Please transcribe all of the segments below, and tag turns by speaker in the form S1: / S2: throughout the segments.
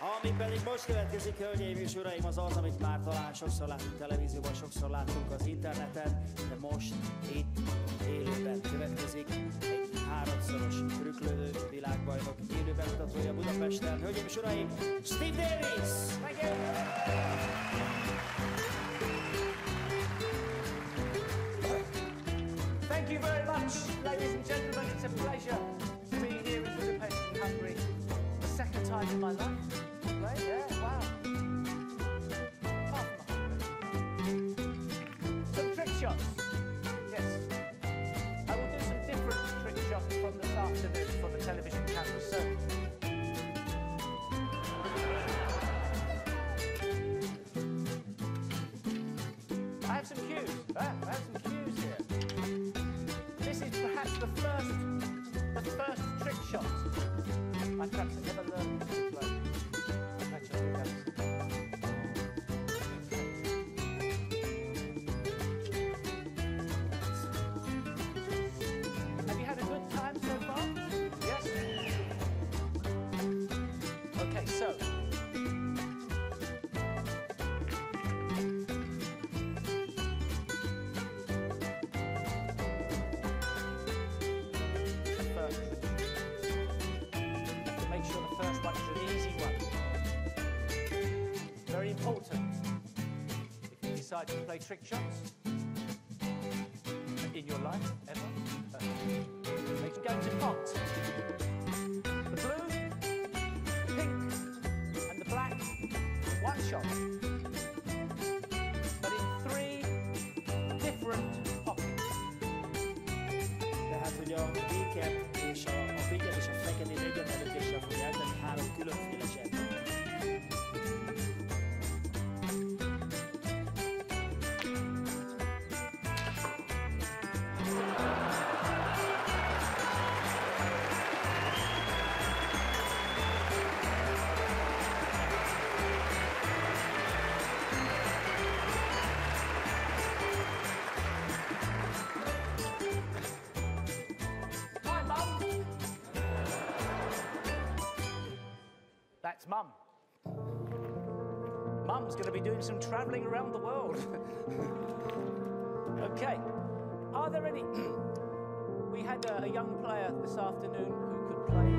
S1: Ami pedig most következik, hölgyeim és uraim, az az, amit már talán sokszor láttunk televízióban, sokszor láttunk az interneten, de most itt élőben következik egy háromszoros trükklődő világbajnok élőben mutatója Budapesten. Hölgyeim és uraim, Steve Davis! Thank you
S2: very much, ladies and gentlemen. It's a pleasure to be here in Budapest, in Hungary. The second time in my life. Shots. Yes. I will do some different trick shots from this afternoon for the television cameras. So, I have some cues. Ah, I have some cues here. This is perhaps the first, the first trick shot I perhaps decide to play trick shots in your life, ever, uh, make sure going to pot. The blue, pink, and the black, one shot. But in three different pockets.
S1: Tehát, hogy a és a, a pityet és a feketét egyenlőtéssel fogják tenni három különféle
S2: That's Mum. Mum's going to be doing some travelling around the world. okay. Are there any? we had a, a young player this afternoon who could play.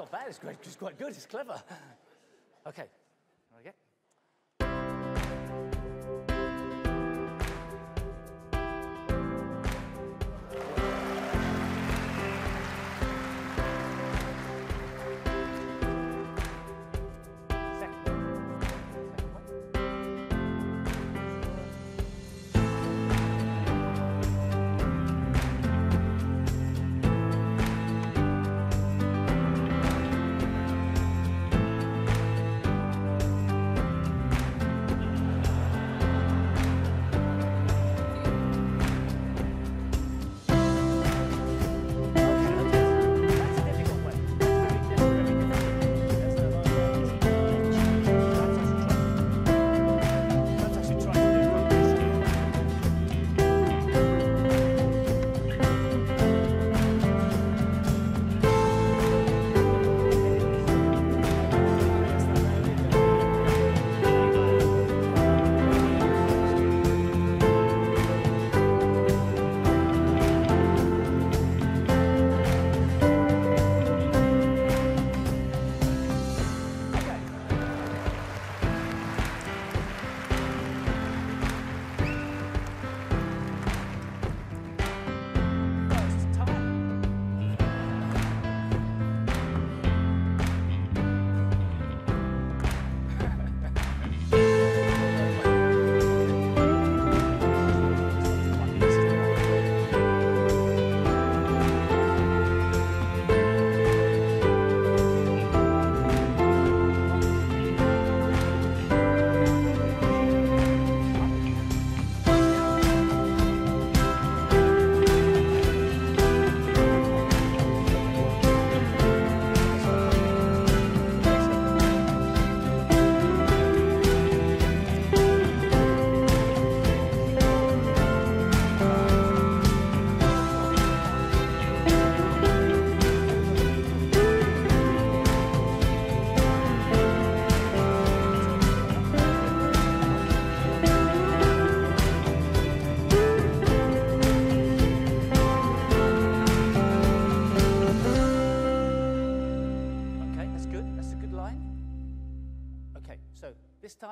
S2: Not bad, it's, great, it's quite good, it's clever. Okay,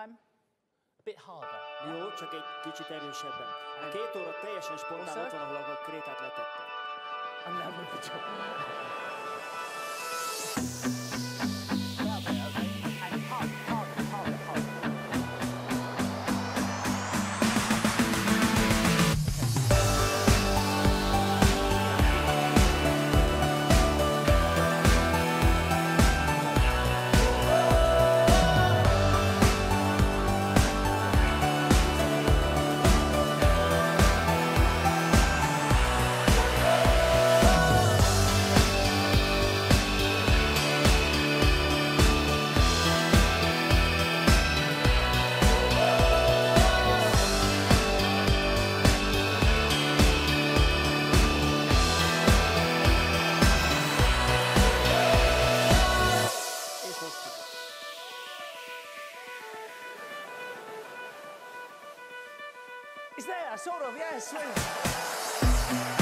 S2: time a bit harder.
S1: Jó, csak egy kicsit erősebben. A két óra teljesen spontán ott van, ahol a krétát letette.
S2: I'm now Is there, sort of, yes. Yeah,